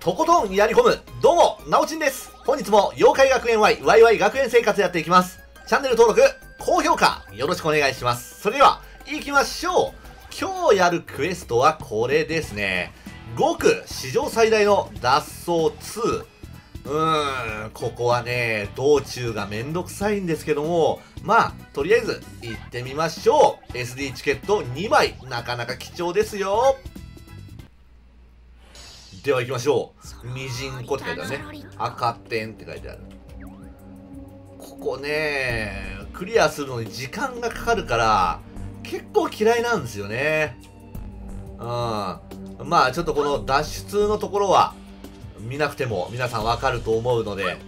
とことんやり込む。どうも、なおちんです。本日も妖怪学園 Y、ワイワイ学園生活やっていきます。チャンネル登録、高評価、よろしくお願いします。それでは、行きましょう。今日やるクエストはこれですね。5区史上最大の脱走2。うーん、ここはね、道中がめんどくさいんですけども、まあ、とりあえず行ってみましょう。SD チケット2枚、なかなか貴重ですよ。では行きましょう。ミジンコって書いてあるね。赤点って書いてある。ここね、クリアするのに時間がかかるから、結構嫌いなんですよね。うん。まあちょっとこの脱出のところは、見なくても皆さんわかると思うので、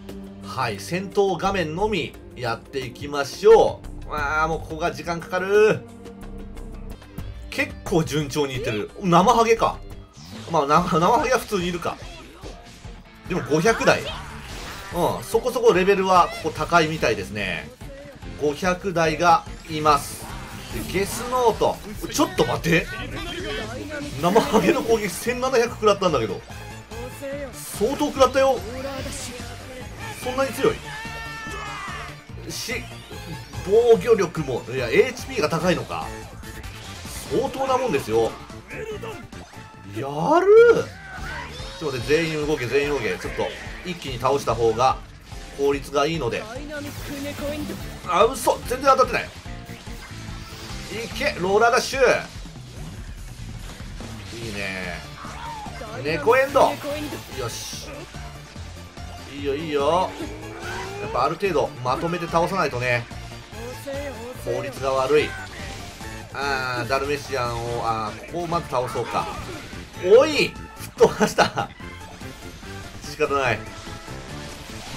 はい、戦闘画面のみやっていきましょう。ああ、もうここが時間かかる。結構順調にいってる。生ハゲか。まあ、生ハゲは普通にいるか。でも500台。うん、そこそこレベルはここ高いみたいですね。500台がいます。ゲスノート。ちょっと待って。生ハゲの攻撃1700食らったんだけど。相当食らったよ。そんなに強いし、防御力も、いや、HP が高いのか。相当なもんですよ。やる。ちょっと、全員動け、全員動け。ちょっと、一気に倒した方が、効率がいいので。あ、嘘。全然当たってない。いけ。ローラーダッシュ。いいね。猫エンド。よし。いいよいいよ。やっぱある程度まとめて倒さないとね。効率が悪い。あーダルメシアンをあーここをまず倒そうか。おい吹っ飛ばした。仕方ない。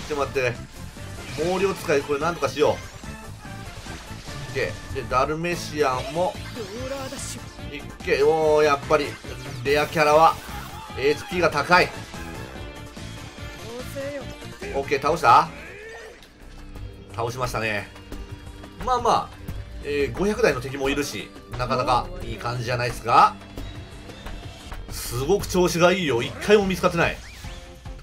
ちょっと待って。毛量使いこれなんとかしよう。ででダルメシアンも。いっけ。おーやっぱり。レアキャラは。HP が高い。OK 倒した？倒しましたね。まあまあ、えー500台の敵もいるしなかなかいい感じじゃないですかすごく調子がいいよ。一回も見つかってない。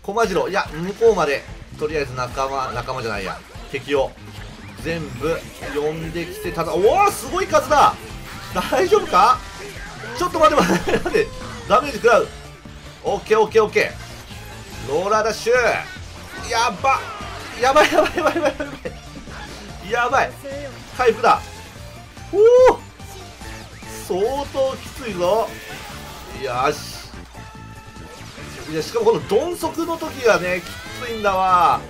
駒次郎いや向こうまで。とりあえず仲間仲間じゃないや。敵を。全部呼んできてただおおすごい数だ。大丈夫か？ちょっと待って待って待って。ダメージ食らう。オッケーオッケーオッケー。ローラーダッシュ。やば。やばいやばいやばいやばいやばい。やばい。回復だ。おお相当きついぞ。よし。いやしかもこの鈍足の時がねきついんだわ。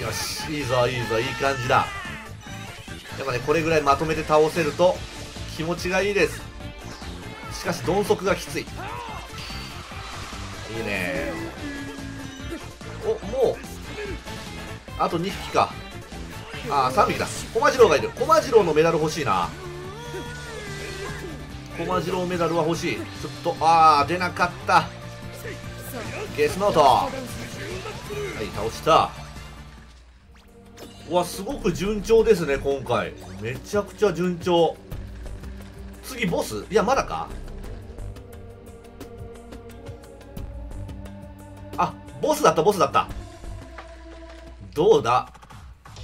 よしいいぞいいぞいい感じだ。やっぱねこれぐらいまとめて倒せると気持ちがいいです。しかし鈍足がきつい。いいね。おもう。あと2匹か。ああ3匹だ。駒次郎がいる。駒次郎のメダル欲しいな。駒次郎メダルは欲しい。ちょっとああ出なかった。ゲスノート。はい倒した。うわすごく順調ですね今回。めちゃくちゃ順調。次ボス？いやまだか？あボスだったボスだった。どうだ？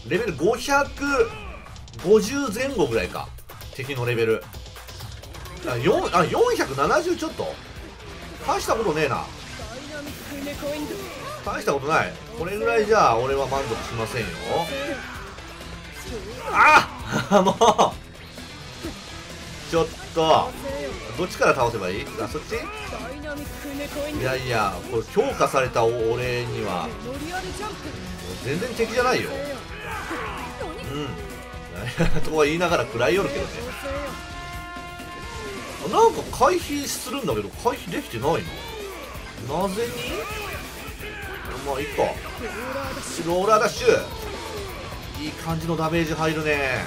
レベル550前後ぐらいか。敵のレベル。あ4あ470ちょっと？大したことねえな。大したことない。これぐらいじゃあ俺は満足しませんよ。あ！もう！ちょっと。どっちから倒せばいい？あそっち？いやいやこれ強化された俺には。全然敵じゃないよ。うん。とは言いながら食らいよるけどね。なんか回避するんだけど回避できてないのなぜに？まあいいか。ローラーダッシュ。いい感じのダメージ入るね。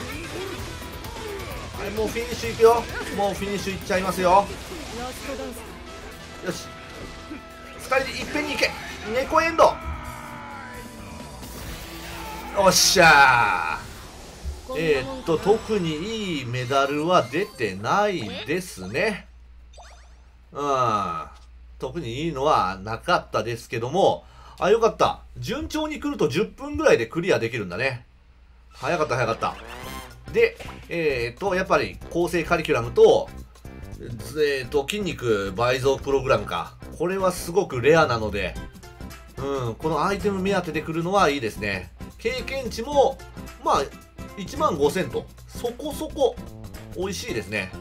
はいもうフィニッシュいくよ。もうフィニッシュいっちゃいますよ。よし。2人でいっぺんに行け。猫エンド。おっしゃー。えー、っと特にいいメダルは出てないですねうん特にいいのはなかったですけども、あ、よかった。順調に来ると10分ぐらいでクリアできるんだね。早かった早かった。で、えーと、やっぱり構成カリキュラムと、えーと、筋肉倍増プログラムか。これはすごくレアなので、うん、このアイテム目当てで来るのはいいですね。経験値も、まあ、1万5000と、そこそこ美味しいですね。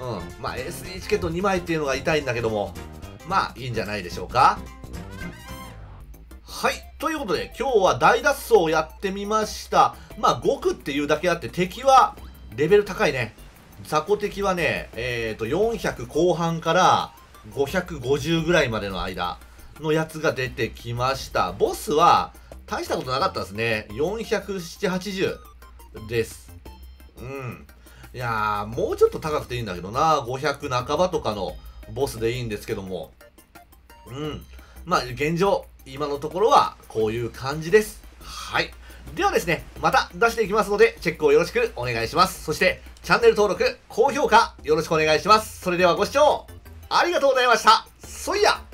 うん。まあ、SD チケット2枚っていうのが痛いんだけども、まあ、いいんじゃないでしょうか。はい。ということで、今日は大脱走をやってみました。まあ、5区っていうだけあって、敵はレベル高いね。雑魚敵はね、えっ、ー、と、400後半から550ぐらいまでの間のやつが出てきました。ボスは、大したことなかったですね。470、80です。うん。いやー、もうちょっと高くていいんだけどな。500半ばとかのボスでいいんですけども。うん。まあ、現状、今のところはこういう感じです。はい。ではですね、また出していきますので、チェックをよろしくお願いします。そして、チャンネル登録、高評価、よろしくお願いします。それではご視聴、ありがとうございました。そいや